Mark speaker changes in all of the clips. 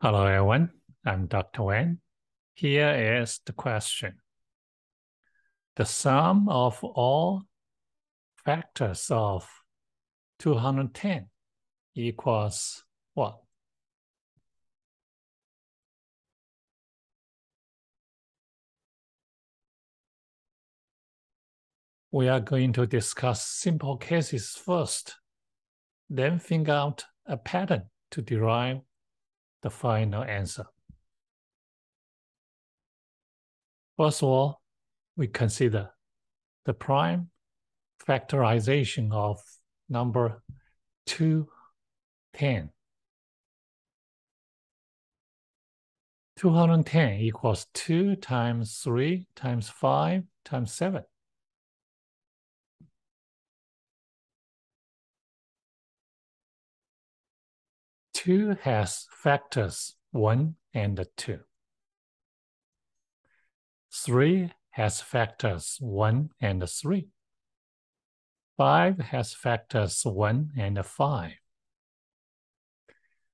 Speaker 1: Hello, everyone. I'm Dr. Wang. Here is the question. The sum of all factors of 210 equals what? We are going to discuss simple cases first, then figure out a pattern to derive the final answer. First of all, we consider the prime factorization of number 210. 210 equals 2 times 3 times 5 times 7. Two has factors 1 and 2. 3 has factors 1 and 3. 5 has factors 1 and 5.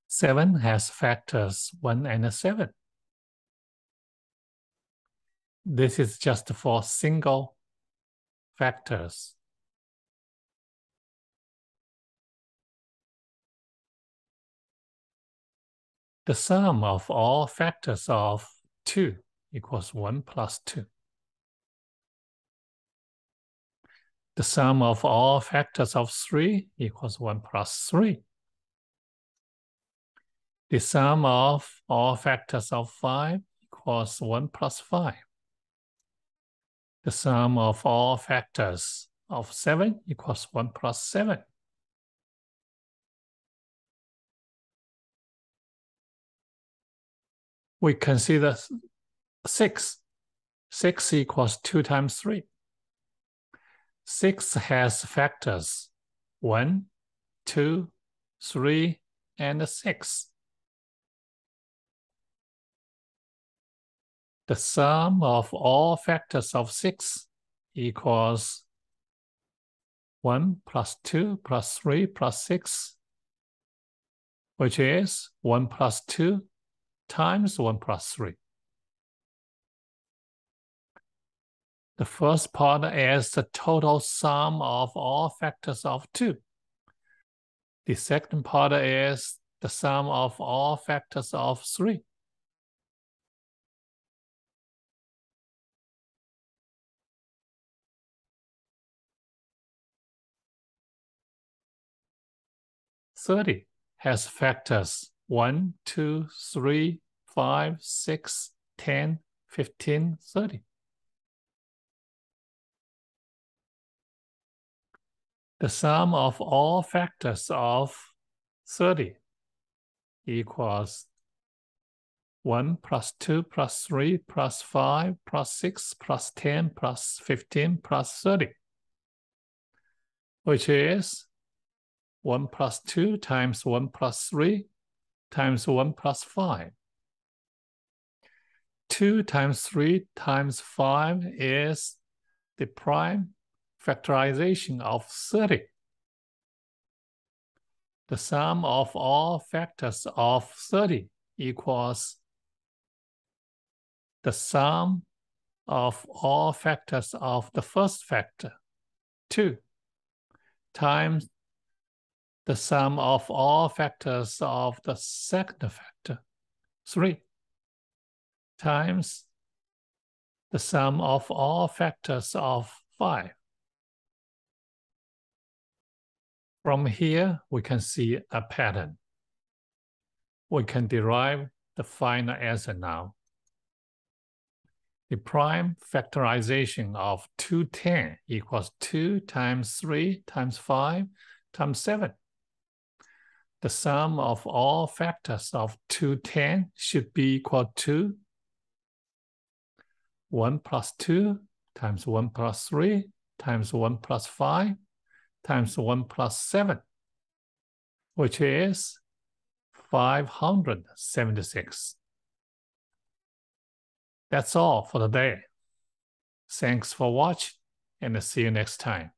Speaker 1: 7 has factors 1 and 7. This is just for single factors. The sum of all factors of 2 equals 1 plus 2. The sum of all factors of 3 equals 1 plus 3. The sum of all factors of 5 equals 1 plus 5. The sum of all factors of 7 equals 1 plus 7. We consider 6. 6 equals 2 times 3. 6 has factors 1, 2, 3, and 6. The sum of all factors of 6 equals 1 plus 2 plus 3 plus 6, which is 1 plus 2 times 1 plus 3. The first part is the total sum of all factors of 2. The second part is the sum of all factors of 3. Thirty has factors 1, 2, 3, 5, 6, 10, 15, 30. The sum of all factors of 30 equals 1 plus 2 plus 3 plus 5 plus 6 plus 10 plus 15 plus 30, which is 1 plus 2 times 1 plus 3 times 1 plus 5. 2 times 3 times 5 is the prime factorization of 30. The sum of all factors of 30 equals the sum of all factors of the first factor, 2, times the sum of all factors of the second factor, 3, times the sum of all factors of 5. From here, we can see a pattern. We can derive the final answer now. The prime factorization of 210 equals 2 times 3 times 5 times 7 the sum of all factors of 210 should be equal to 1 plus 2 times 1 plus 3 times 1 plus 5 times 1 plus 7, which is 576. That's all for today. Thanks for watching and see you next time.